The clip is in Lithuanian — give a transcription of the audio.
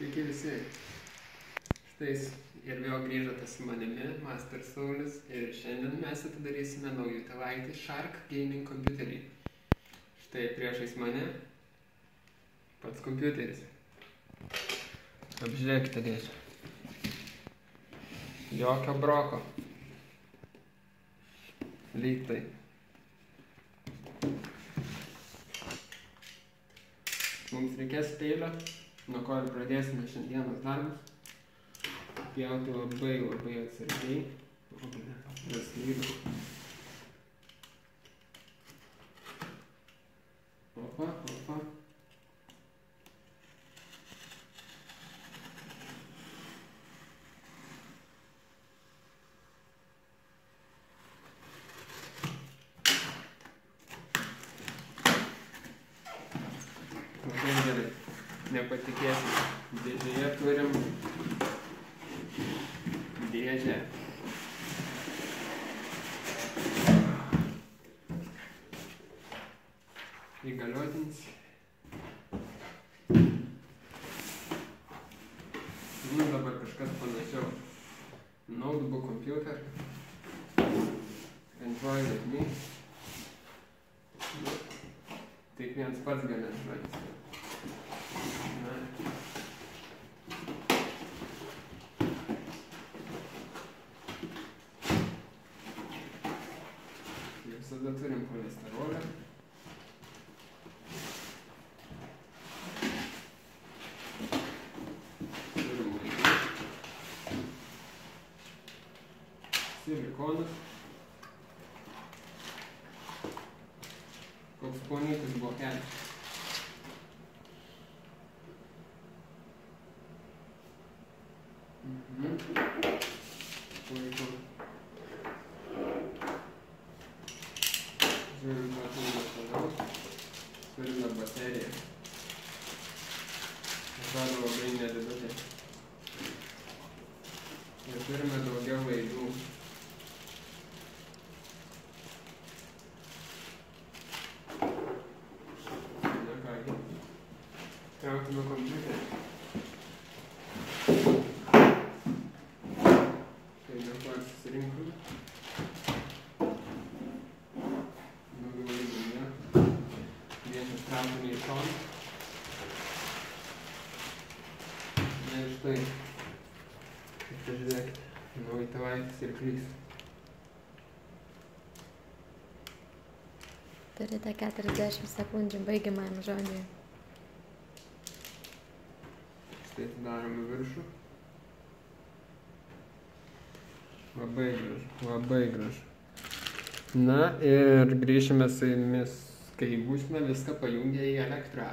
Sveiki visi. Štai ir vėl grįžote su manimi, Master Saulis, ir šiandien mes atidarysime naujų tavaitį Shark Gaming kompiuterį. Štai priešais mane pats kompiuteris. Apžiūrėkite dėčią. Jokio broko. Lyg tai. Mums reikės peilio, nuo ko ir pradėsime šiandienos darbus. Pjauti labai labai atsargiai. Praslydau. Opa, opa. Labai gerai. Nepatikėsite. Dėžėje turim dėžę. Įgaliotinis. Nu dabar kažkas panašiau. Notebook computer. Enjoy with me. Tik viens pats gali žaisti. Salvatore un po' Nestarola. sempre con componente sbloccare mm -hmm. poi con ką turime toliau. Turime bateriją. Atrodo labai nedidelė. Ir turime daugiau laidų. Traukime kompiuterį. Tai dabar susirinkome. Daugiau šoną. Na ir štai. Pasižiūrėkite. Nauji tavaitis ir klys. Turite 40 sekundžių baigiamajam žodžiui. Štai atidarome viršų. Labai gražu, labai gražu. Na ir grįšime su jumis, kai būsime viską pajungę į elektrą.